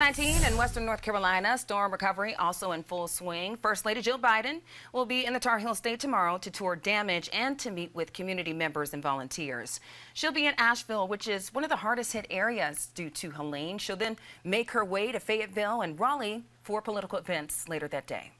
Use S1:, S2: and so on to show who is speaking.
S1: 19 in western North Carolina, storm recovery also in full swing. First Lady Jill Biden will be in the Tar Heel State tomorrow to tour damage and to meet with community members and volunteers. She'll be in Asheville, which is one of the hardest hit areas due to Helene. She'll then make her way to Fayetteville and Raleigh for political events later that day.